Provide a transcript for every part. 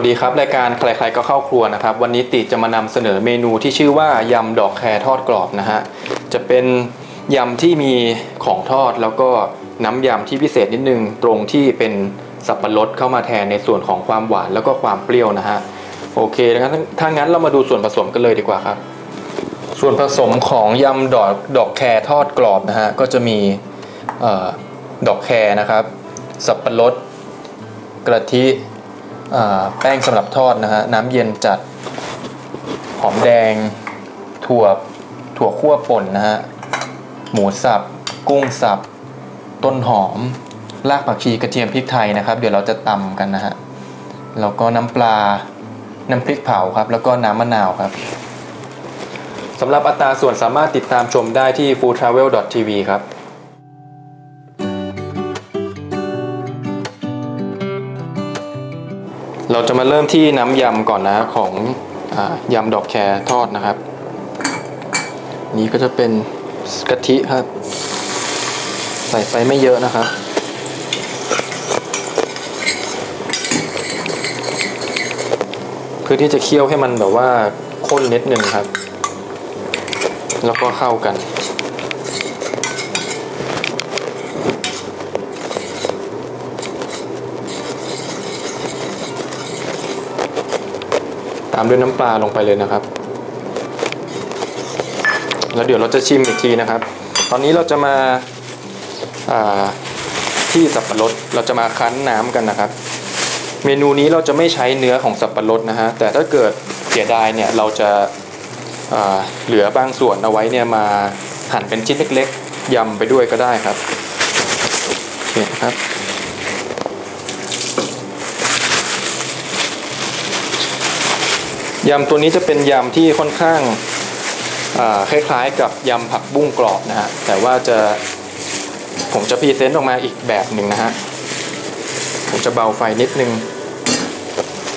วัสดีครับ รายการใครๆก็เข้าครัวนะครับ วันนี้ติจะมานำเสนอเมนูที่ชื่อว่ายำดอกแครทอดกรอบนะฮะจะเป็นยำที่มีของทอดแล้วก็น้ำยำที่พิเศษนิดนึง ตรงที่เป็นสับปะรดเข้ามาแทนในส่วนของความหวานแล้วก็ความเปรี้ยวนะฮะโอเคนะครับถ้างั้นเรามาดูส่วนผสมกันเลยดีกว่าครับ ส่วนผสมของยำดอกดอกแครทอดกรอบนะฮะก็จะมีออดอกแครนะครับ สับปะรดกระทิ แป้งสำหรับทอดนะฮะน้ำเย็นจัดหอมแดง ถั่วถั่วคั่วป่นนะฮะหมูสับ กุ้งสับ ต้นหอม รากผักชีกระเทียมพริกไทยนะครับ เดี๋ยวเราจะตำกันนะฮะแล้วก็น้ำปลาน้ำพริกเผาครับ แล้วก็น้ำมะนาวครับสำหรับอัตราส่วนสามารถติดตามชมได้ที่ foodtravel.tv ครับ เราจะมาเริ่มที่น้ำยำก่อนนะของอยำดอกแครทอดนะครับ นี้ก็จะเป็นกะทิครับ ใส่ไปไม่เยอะนะครับ เพื่อที่จะเคี่ยวให้มันแบบว่าข้นนิดนึงครับ แล้วก็เข้ากันามด้วยน้ำปลาลงไปเลยนะครับ แล้วเดี๋ยวเราจะชิมอีกทีนะครับ ตอนนี้เราจะมาที่สับปะรดเราจะมาคั้นน้ำกันนะครับ เมนูนี้เราจะไม่ใช้เนื้อของสับปะรดนะฮะแต่ถ้าเกิดเสียดายเนี่ยเราจะเหลือบางส่วนเอาไว้เนี่ยมาหั่นเป็นชิ้นเล็กๆยำไปด้วยก็ได้ครับโอเคครับ ยำตัวนี้จะเป็นยำที่ค่อนข้างคล้ายๆกับยำผักบุ้งกรอบนะฮะแต่ว่าจะผมจะพรีเซนต์ออกมาอีกแบบหนึ่งนะฮะผมจะเบาไฟนิดนึง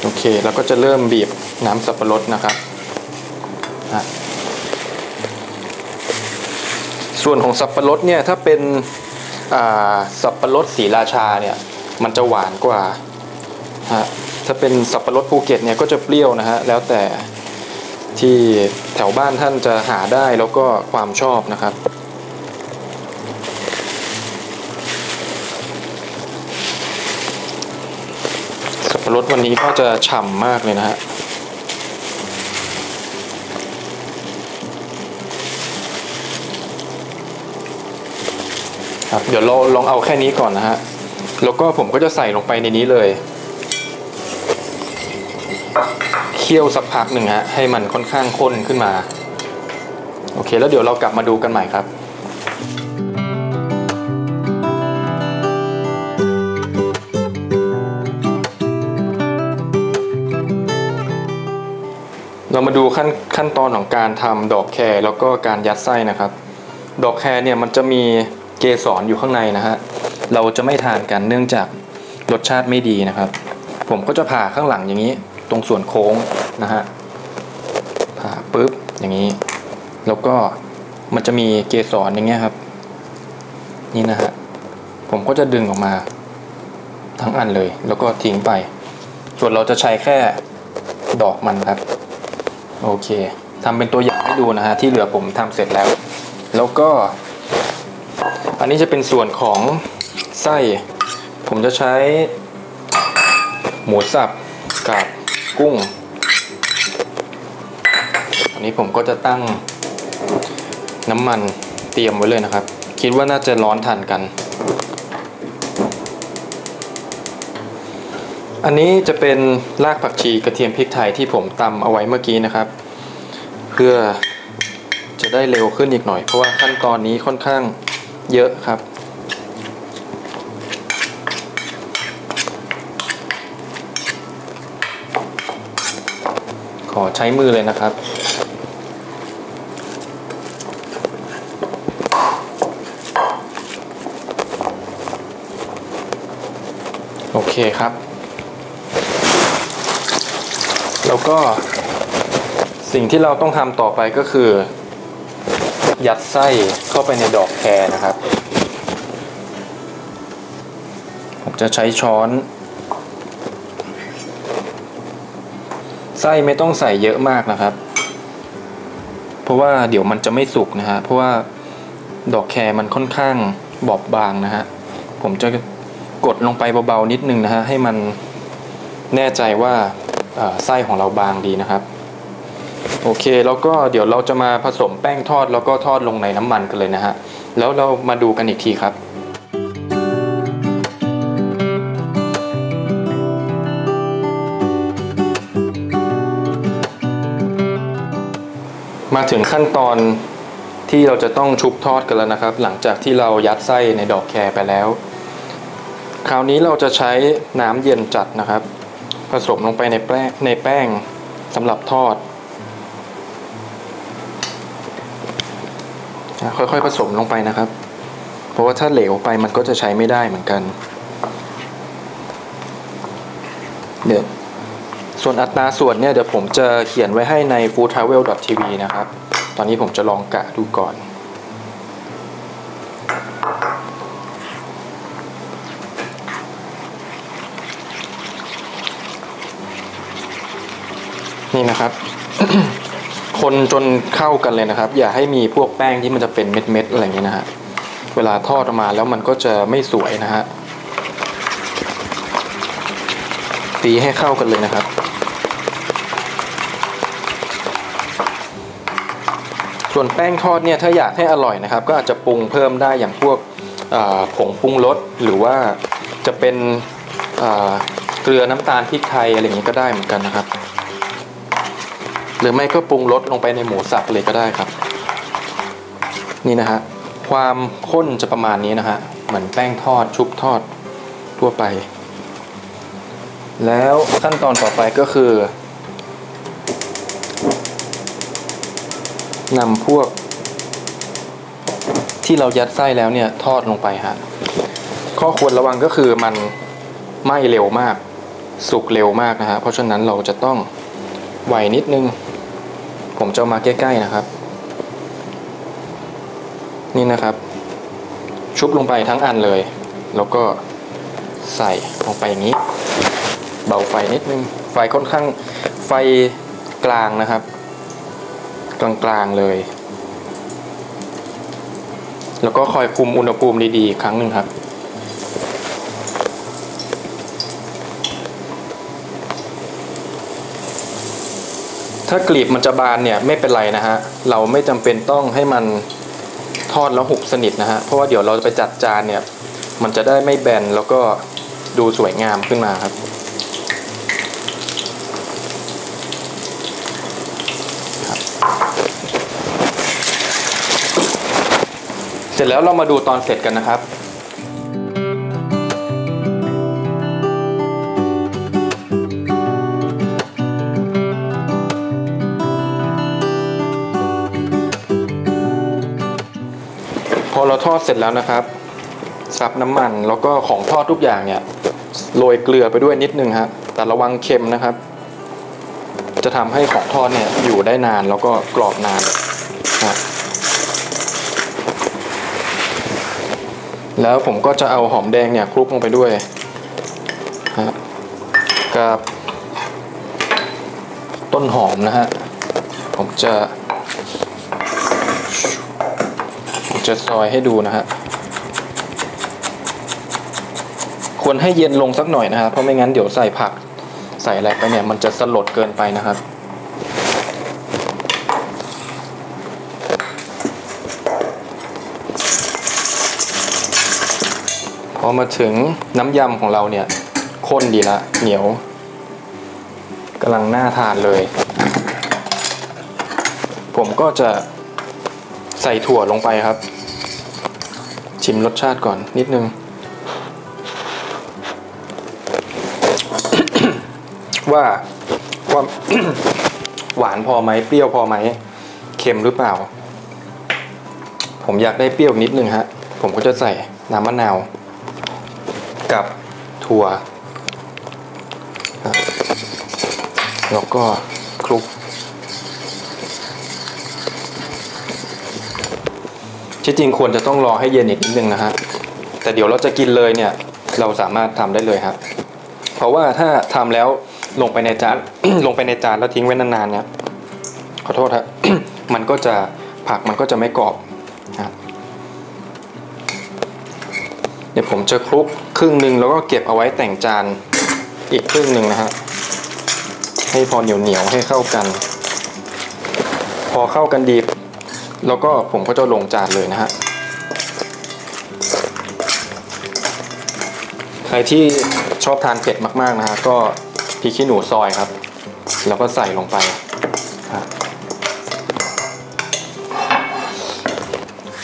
โอเคแล้วก็จะเริ่มบีบน้ำสับปะรดนะครับส่วนของสับปะรดเนี่ยถ้าเป็นสับปะรดสีราชาเนี่ยมันจะหวานกว่าฮะ ถ้าเป็นสับปะรดภูเก็ตเนี่ยก็จะเปรี้ยวนะฮะแล้วแต่ที่แถวบ้านท่านจะหาได้แล้วก็ความชอบนะครับสับปะรดวันนี้ก็จะฉ่ำมากเลยนะฮะครับเดี๋ยวเราลองเอาแค่นี้ก่อนนะฮะ แล้วก็ผมก็จะใส่ลงไปในนี้เลย เคี่ยวสักพักหนึ่งฮะให้มันค่อนข้างข้นขึ้นมา โอเค แล้วเดี๋ยวเรากลับมาดูกันใหม่ครับเรามาดูขั้นขั้นตอนของการทำดอกแครแล้วก็การยัดไส้นะครับ ดอกแครเนี่ยมันจะมีเกสรออยู่ข้างในนะฮะเราจะไม่ทานกันเนื่องจากรสชาติไม่ดีนะครับ ผมก็จะผ่าข้างหลังอย่างนี้ ตรงส่วนโค้งนะฮะผ่าปุ๊บอย่างนี้ แล้วก็มันจะมีเกสรอย่างเงี้ยครับ นี่นะฮะผมก็จะดึงออกมาทั้งอันเลย แล้วก็ทิ้งไป ส่วนเราจะใช้แค่ดอกมันครับ โอเคทำเป็นตัวอย่างให้ดูนะฮะที่เหลือผมทำเสร็จแล้ว แล้วก็ อันนี้จะเป็นส่วนของไส้ ผมจะใช้หมูสับกับ กุ้ง อันนี้ผมก็จะตั้งน้ำมันเตรียมไว้เลยนะครับ คิดว่าน่าจะร้อนทันกัน อันนี้จะเป็นรากผักชีกระเทียมพริกไทยที่ผมตำเอาไว้เมื่อกี้นะครับ เพื่อจะได้เร็วขึ้นอีกหน่อย เพราะว่าขั้นตอนนี้ค่อนข้างเยอะครับ ขอใช้มือเลยนะครับ โอเคครับ แล้วก็สิ่งที่เราต้องทำต่อไปก็คือ ยัดไส้เข้าไปในดอกแครนะครับ ผมจะใช้ช้อน ไส้ไม่ต้องใส่เยอะมากนะครับ เพราะว่าเดี๋ยวมันจะไม่สุกนะฮะเพราะว่าดอกแครมันค่อนข้างบอบบางนะฮะผมจะกดลงไปเบาๆนิดนึงนะฮะให้มันแน่ใจว่าไส้ของเราบางดีนะครับ โอเคแล้วก็เดี๋ยวเราจะมาผสมแป้งทอดแล้วก็ทอดลงในน้ำมันกันเลยนะฮะแล้วเรามาดูกันอีกทีครับ มาถึงขั้นตอนที่เราจะต้องชุบทอดกันแล้วนะครับ หลังจากที่เรายัดไส้ในดอกแครไปแล้ว คราวนี้เราจะใช้น้ำเย็นจัดนะครับ ผสมลงไปในแป้งในแป้งสำหรับทอด ค่อยๆผสมลงไปนะครับ เพราะว่าถ้าเหลวไปมันก็จะใช้ไม่ได้เหมือนกัน เดี๋ยว ส่วนอัตราส่วนเนี่ยเดี๋ยวผมจะเขียนไว้ให้ใน foodtravel.tv นะครับ ตอนนี้ผมจะลองกะดูก่อน นี่นะครับ คนจนเข้ากันเลยนะครับ อย่าให้มีพวกแป้งที่มันจะเป็นเม็ดๆอะไรอย่างเงี้ยนะฮะ เวลาทอดออกมาแล้วมันก็จะไม่สวยนะฮะตีให้เข้ากันเลยนะครับ วนแป้งทอดเนี่ยถ้าอยากให้อร่อยนะครับ ก็อาจจะปรุงเพิ่มได้อย่างพวกผงปรุงรสหรือว่าจะเป็นเกลือน้ำตาลพริกไทยอะไรอย่างนี้ก็ได้เหมือนกันนะครับ หรือไม่ก็ปรุงรสลงไปในหมูสับเลยก็ได้ครับ นี่นะฮะความข้นจะประมาณนี้นะฮะเหมือนแป้งทอดชุบทอดทั่วไป แล้วขั้นตอนต่อไปก็คือ นำพวก ที่เรายัดไส้แล้วเนี่ยทอดลงไปฮะข้อควรระวังก็คือมันไหม้เร็วมาก สุกเร็วมากนะฮะเพราะฉะนั้นเราจะต้องไหวนิดนึง ผมจะมาใกล้ๆนะครับ นี่นะครับ ชุบลงไปทั้งอันเลย แล้วก็ใส่ลงไปอย่างนี้ เบาไฟนิดนึงไฟค่อนข้างไฟกลางนะครับ กลางๆเลย แล้วก็คอยคุมอุณหภูมิดีๆอีกครั้งหนึ่งครับถ้ากลีบมันจะบานเนี่ยไม่เป็นไรนะฮะ เราไม่จำเป็นต้องให้มันทอดแล้วหุบสนิทนะฮะ เพราะว่าเดี๋ยวเราจะไปจัดจานเนี่ย มันจะได้ไม่แบนแล้วก็ดูสวยงามขึ้นมาครับ ร็จแล้วเรามาดูตอนเสร็จกันนะครับพอเราทอดเสร็จแล้วนะครับซับน้ำมันแล้วก็ของทอดทุกอย่างเนี่ยโรยเกลือไปด้วยนิดนึงครับแต่ระวังเค็มนะครับ จะทำให้ของทอดเนี่ยอยู่ได้นานแล้วก็กรอบนานนะ แล้วผมก็จะเอาหอมแดงเนี่ยคลุกลงไปด้วยฮะกับต้นหอมนะฮะ ผมจะผมจะซอยให้ดูนะฮะ ควรให้เย็นลงสักหน่อยนะครับ เพราะไม่งั้นเดี๋ยวใส่ผักใส่อะไรไปเนี่ย มันจะสลดเกินไปนะครับ มาถึงน้ำยำของเราเนี่ยข้นดีละเหนียวกำลังน่าทานเลย ผมก็จะใส่ถั่วลงไปครับ ชิมรสชาติก่อนนิดนึง ว่าความหวานพอไหมเปรี้ยวพอไหมเค็มหรือเปล่า ผมอยากได้เปรี้ยวนิดนึงฮะ ผมก็จะใส่น้ำมะนาว กับถั่วครับแล้วก็คลุก ที่จริงควรจะต้องรอให้เย็นอีกนิดนึงนะฮะ แต่เดี๋ยวเราจะกินเลยเนี่ย เราสามารถทำได้เลยครับ เพราะว่าถ้าทำแล้วลงไปในจาน ลงไปในจานแล้วทิ้งไว้นานๆเนี่ย ขอโทษครับมันก็จะผักมันก็จะไม่กรอบนะเดี๋ยวผมจะคลุก รึ่งหนึ่งแล้วก็เก็บเอาไว้แต่งจานอีกครึ่งหนึ่งนะฮะให้พอเหนียวเหนียวให้เข้ากัน พอเข้ากันดี แล้วก็ผมก็จะลงจานเลยนะฮะใครที่ชอบทานเผ็ดมากๆนะฮะก็พริกขี้หนูซอยครับ แล้วก็ใส่ลงไป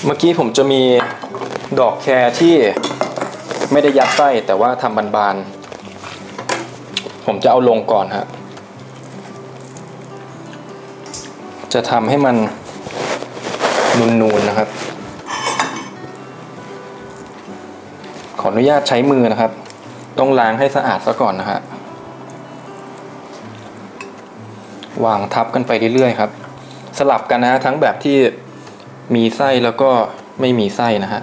เมื่อกี้ผมจะมีดอกแครที่ ไม่ได้ยัดไส้แต่ว่าทำบานๆ ผมจะเอาลงก่อนฮะ จะทำให้มันนูนๆนะครับ ขออนุญาตใช้มือนะครับ ต้องล้างให้สะอาดซะก่อนนะฮะ วางทับกันไปเรื่อยๆครับ สลับกันนะฮะทั้งแบบที่มีไส้แล้วก็ไม่มีไส้นะฮะ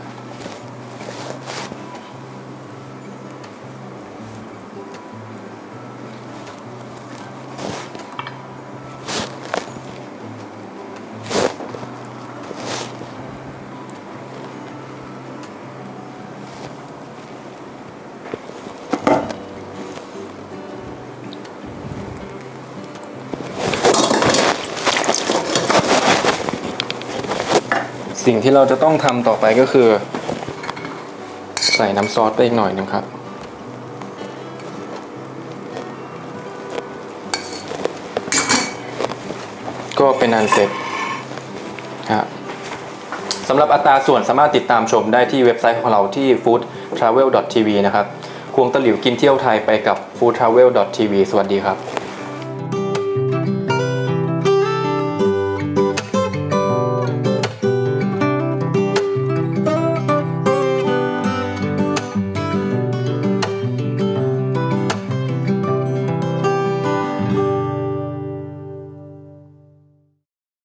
สิ่งที่เราจะต้องทำต่อไปก็คือ ใส่น้ำซอสไปอีกหน่อยหนึงครับก็เป็นอันเสร็จฮะสำหรับอัตราส่วนสามารถติดตามชมได้ที่เว็บไซต์ของเราที่ foodtravel.tv นะครับ ควงตะหลิวกินเที่ยวไทยไปกับ foodtravel.tv สวัสดีครับ